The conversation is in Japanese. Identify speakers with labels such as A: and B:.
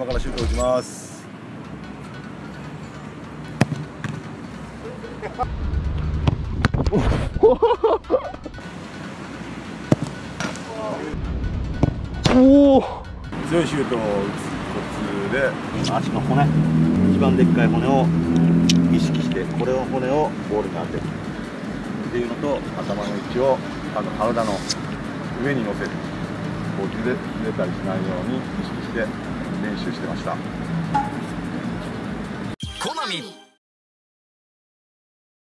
A: 今からシュート打ちます。
B: おお
A: 強いシュート。を打つコツで
C: 足の骨。一番でっかい骨を意識してこれを骨をボールに当てるっていうのと
A: 頭の位置をあの体の上に乗せるこうずれずれたりしないように意識して。習してました。
D: コナミ。